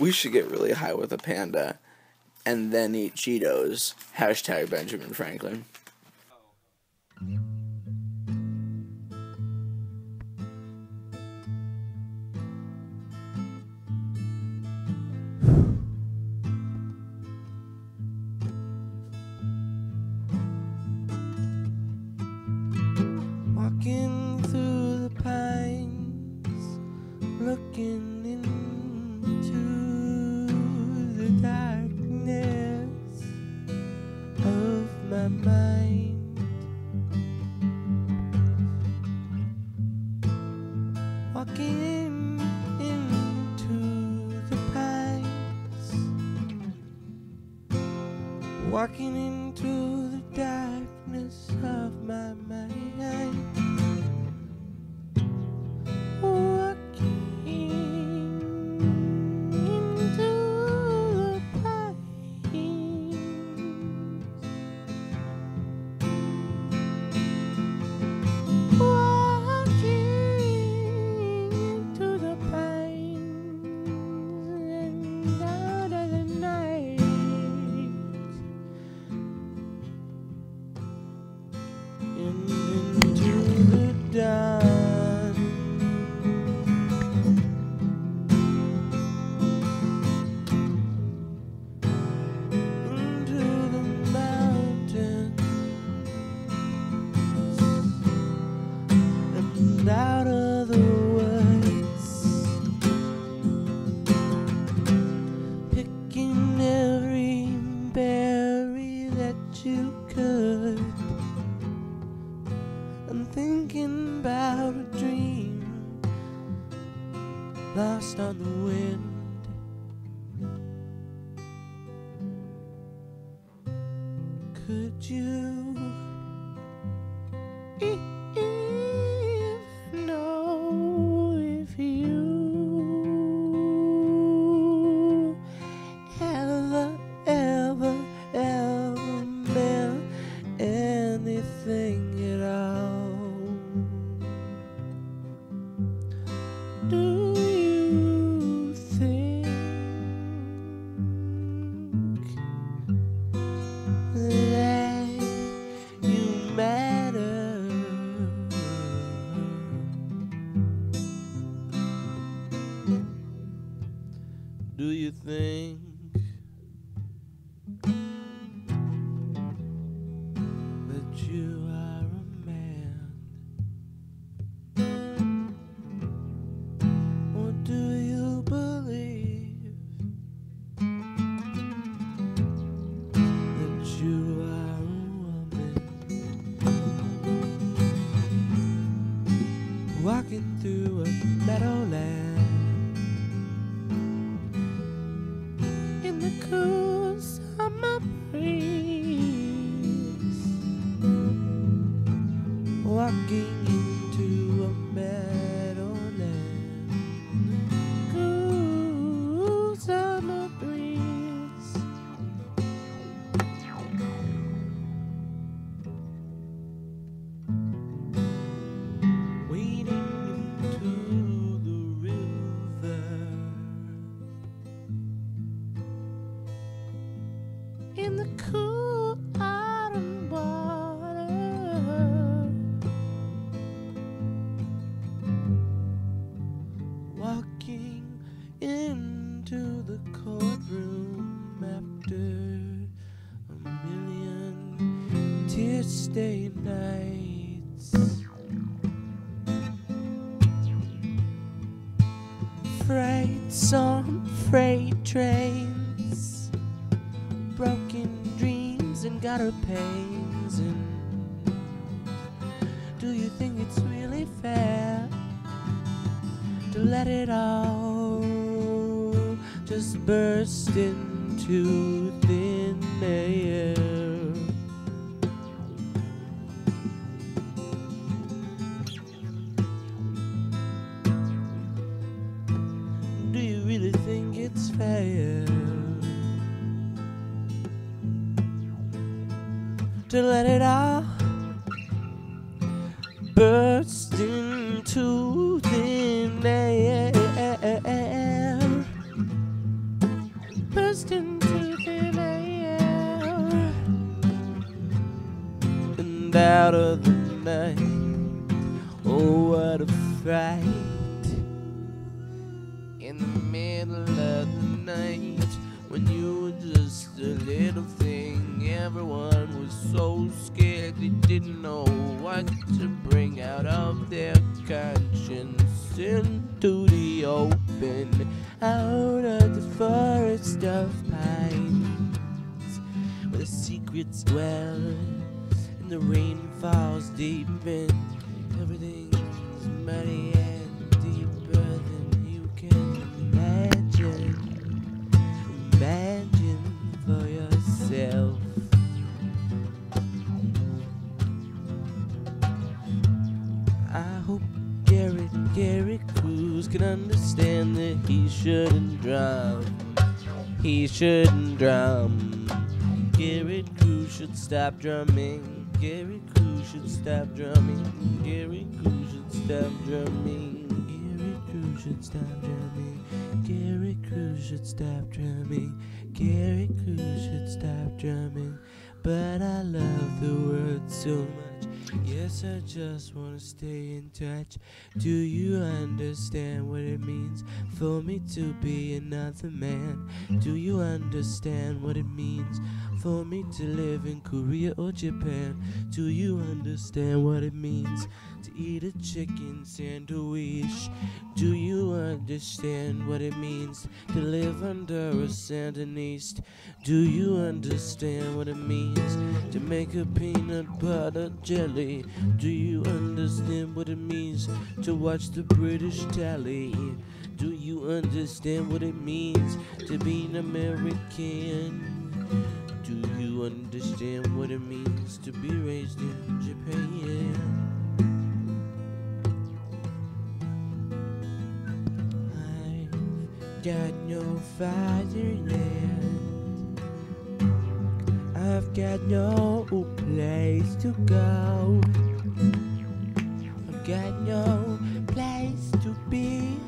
we should get really high with a panda and then eat Cheetos. Hashtag Benjamin Franklin. the pains in. Do you think it's really fair to let it all just burst into? Out of the night. Oh, what a fright! In the middle of the night, when you were just a little thing, everyone was so scared they didn't know what to bring out of their conscience into the open, out of the forest of pines, where the secrets dwell the rain falls deep and everything's muddy and deeper than you can imagine. Imagine for yourself. I hope Gary, Gary Cruz can understand that he shouldn't drown. He shouldn't drown. Gary Cruz should stop drumming. Gary Cruz should stop drumming. Gary Cruz should stop drumming. Gary Cruz should stop drumming. Gary Cruz should stop drumming. Gary Cruz should stop drumming. But I love the world so much. Yes, I just wanna stay in touch. Do you understand what it means for me to be another man? Do you understand what it means for me to live in Korea or Japan? Do you understand what it means to eat a chicken sandwich? Do you understand what it means to live under a Sandinist? Do you understand what it means to make a peanut butter jelly? Do you understand what it means to watch the British tally? Do you understand what it means to be an American? Do you understand what it means to be raised in Japan? I've got no fatherland. I've got no place to go. I've got no place to be.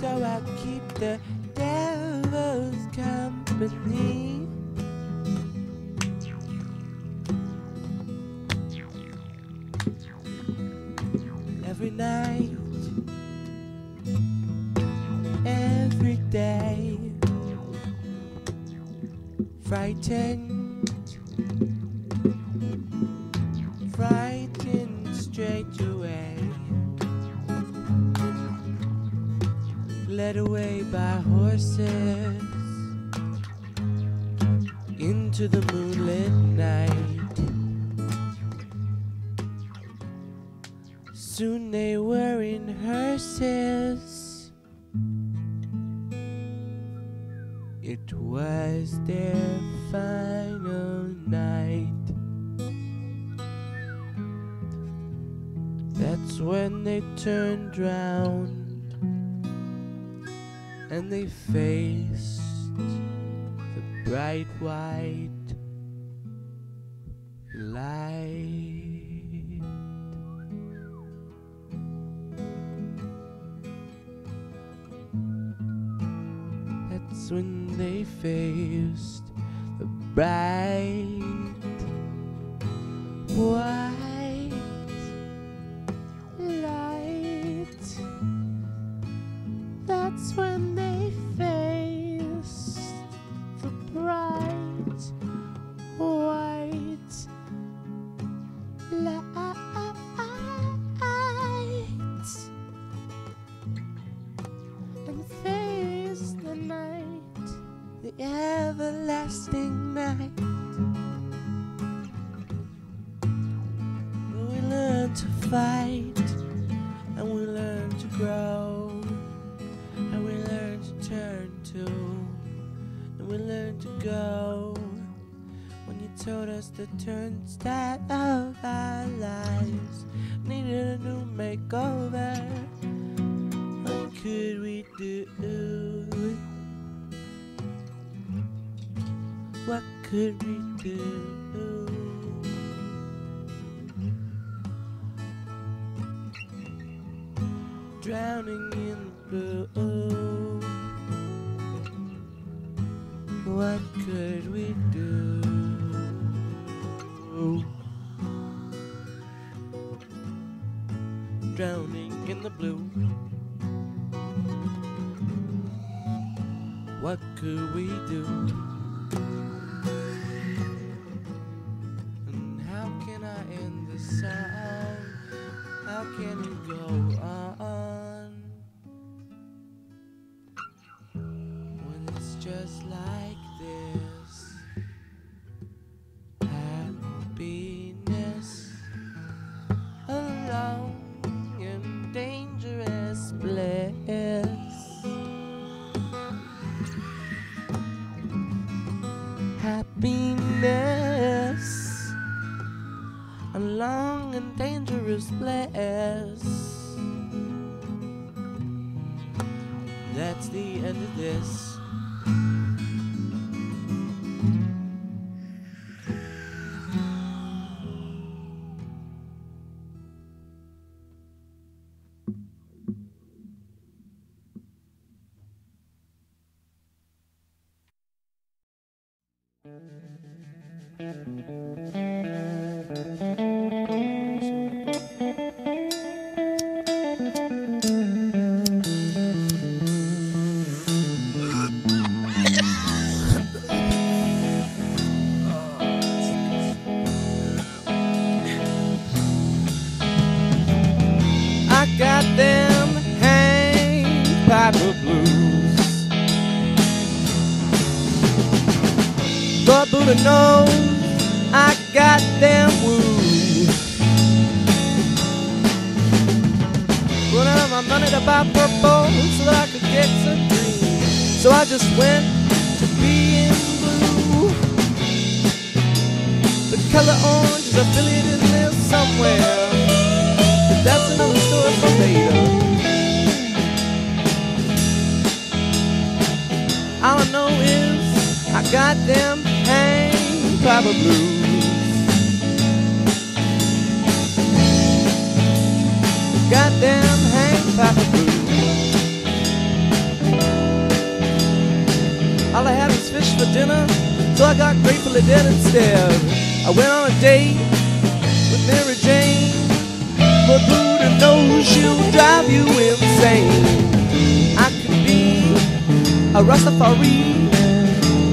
So I keep the devil's company. Every night, every day, frightened led away by horses into the moonlit night. Soon they were in hearses. It was their final night. That's when they turned round and they faced the bright white light. That's when they faced the bright white light. That's when Could? Drowning in the blue. What could we do? Drowning in the blue. What could we do?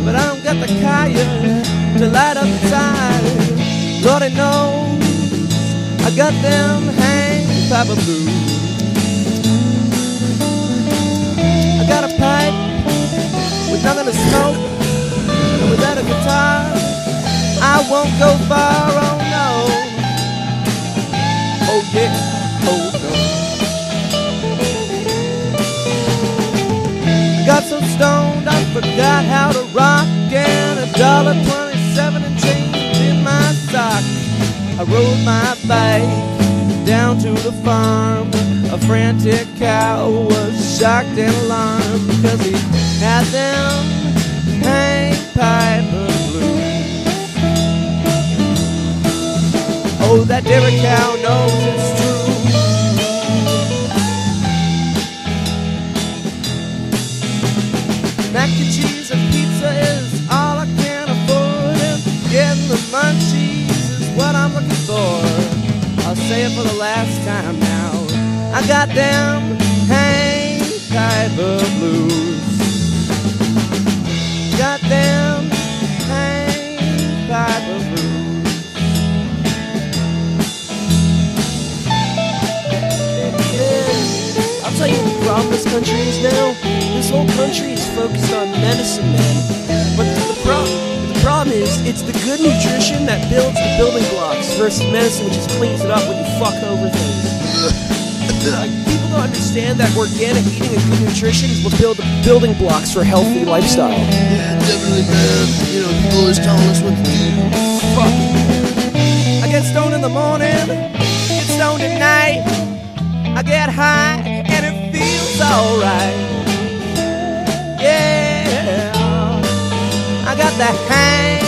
But I don't got the kaya to light up the tide. Lordy knows I got them Hank Piper blues. I got a pipe with nothing to smoke, and without a guitar, I won't go far. Oh no. Oh yeah, got so stoned I forgot how to rock and a dollar twenty-seven and change in my sock. I rode my bike down to the farm. A frantic cow was shocked and alarmed because he had them Hank Piper blues. Oh, that dairy cow knows it's true. And pizza is all I can afford, and getting the munchies is what I'm looking for. I'll say it for the last time now. I got them Hank Piper blues. Got them Hank Piper blues. I'll tell you the problem this country is now. This whole country is focused on medicine, man. But the, problem, the problem is, it's the good nutrition that builds the building blocks versus medicine, which just cleans it up when you fuck over things. like, people don't understand that organic eating and good nutrition is what build the building blocks for a healthy lifestyle. Yeah, definitely, man. You know, people always telling us what to do. Fuck. I get stoned in the morning, get stoned at night. I get high and it feels alright. Got the hang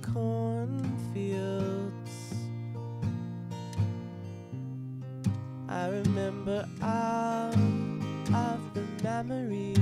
cornfields. I remember all of the memories.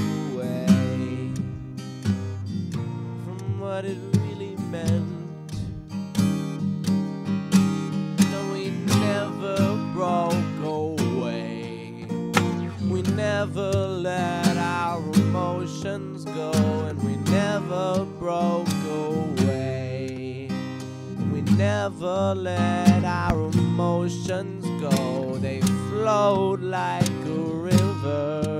what it really meant. No, we never broke away. We never let our emotions go, and we never broke away. We never let our emotions go. They flowed like a river.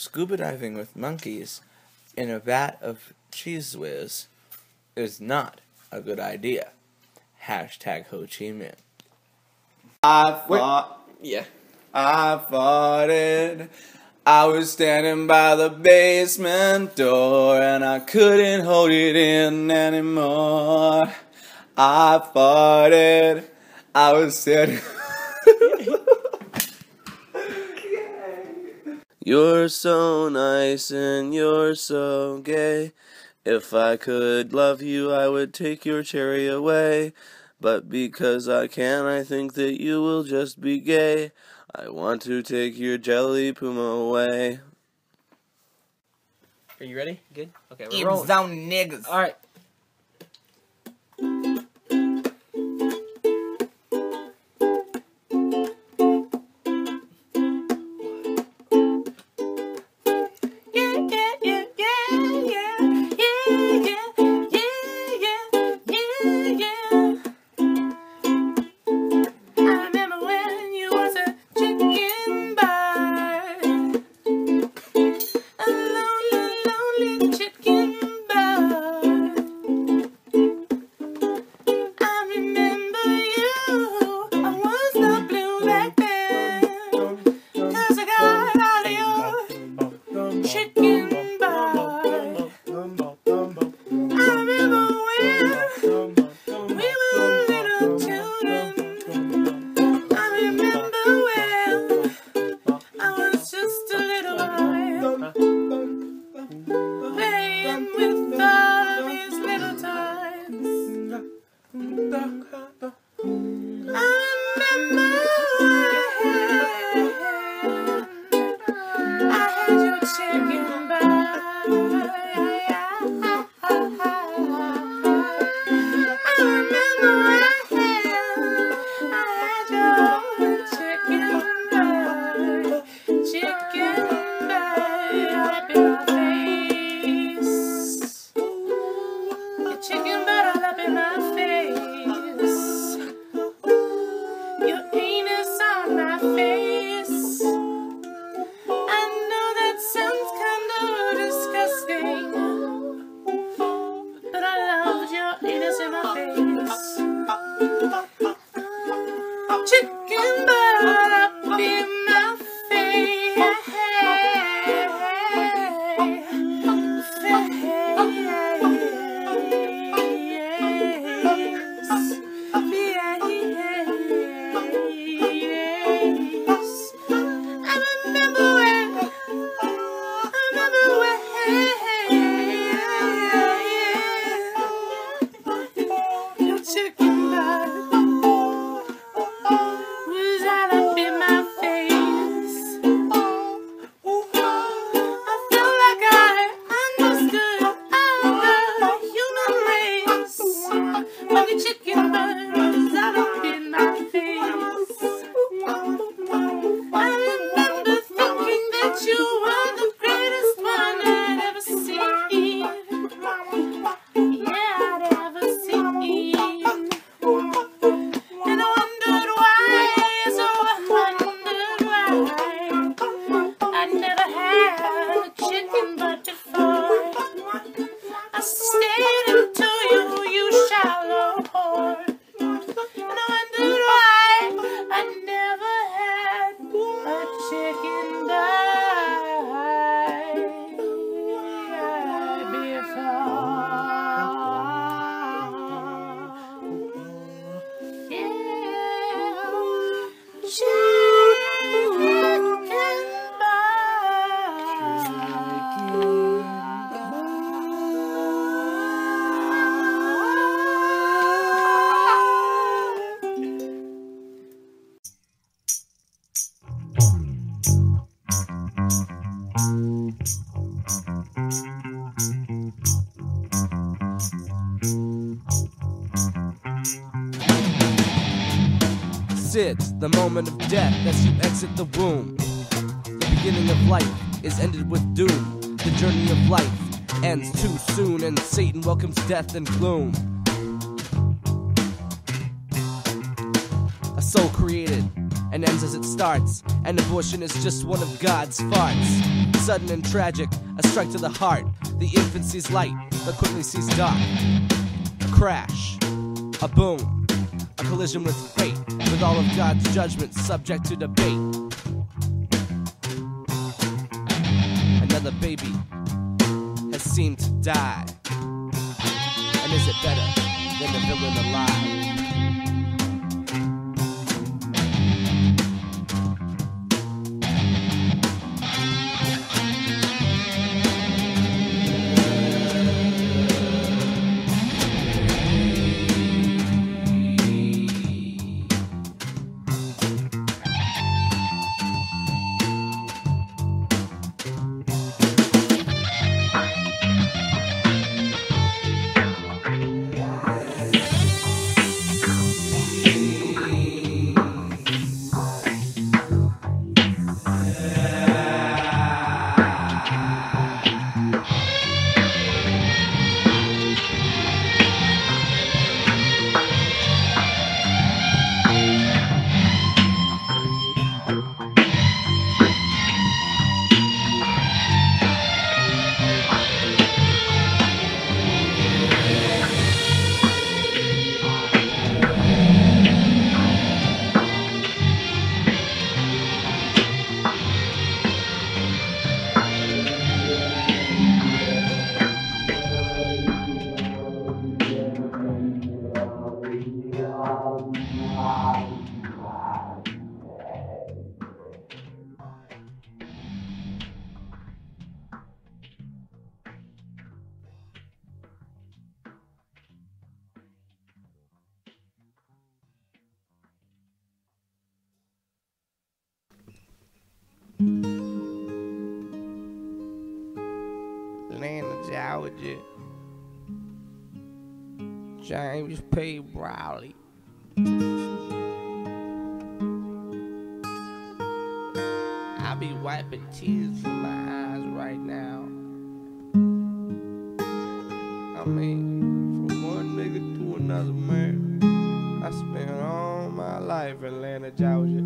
Scuba diving with monkeys in a vat of cheese whiz is not a good idea. Hashtag Ho Chi Minh. I fought, Yeah. I fought it. I was standing by the basement door and I couldn't hold it in anymore. I fought it. I was standing. You're so nice and you're so gay. If I could love you, I would take your cherry away. But because I can, I think that you will just be gay. I want to take your jelly puma away. Are you ready? Good. Okay, we're Eat rolling. some niggas. All SIDS the moment of death as you exit the womb. The beginning of life is ended with doom. The journey of life ends too soon, and Satan welcomes death and gloom. A soul created and ends as it starts, and abortion is just one of God's farts. Sudden and tragic, a strike to the heart. The infant sees light, but quickly sees dark. A crash, a boom, a collision with fate, with all of God's judgments subject to debate. Another baby has seemed to die. And is it better than the villain alive? Georgia. James P. Browley. I be wiping tears from my eyes right now. I mean, from one nigga to another man. I spent all my life in Atlanta, Georgia.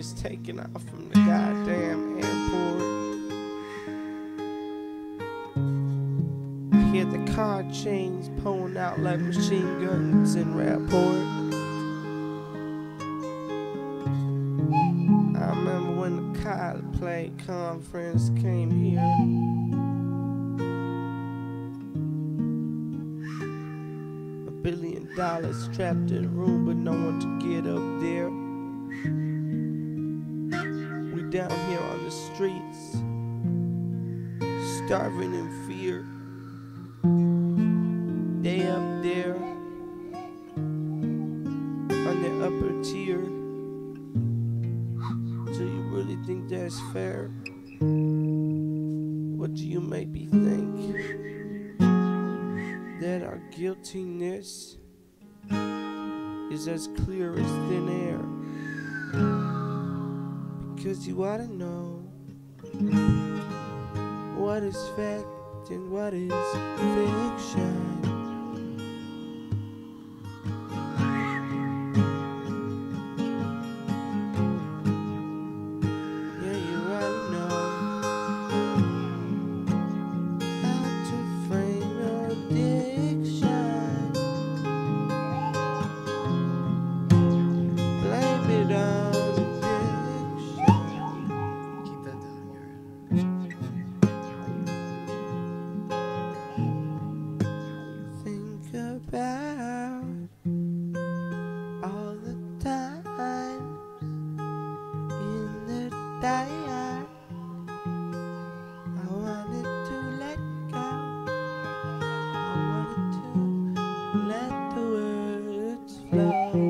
Airplanes taking off from the goddamn airport. I hear the car chains pulling out like machine guns in Rapport. I remember when the Coldplay conference came here. A billion dollars trapped in a room, but no one to get up there. Streets, starving in fear. They up there on the upper tier. Do you really think that's fair? What do you make me think? That our guiltiness is as clear as thin air. Because you ought to know what is fact and what is fiction. Words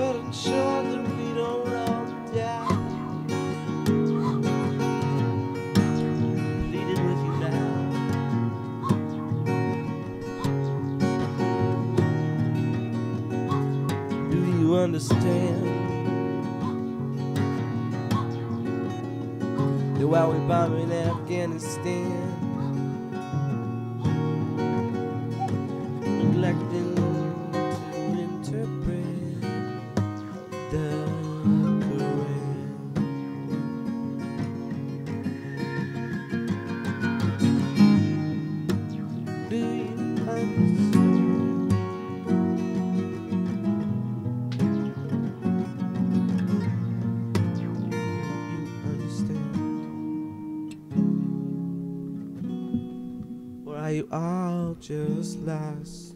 but I'm sure that we don't all die. Leading with you now. Do you understand? The while we bombing Afghanistan. last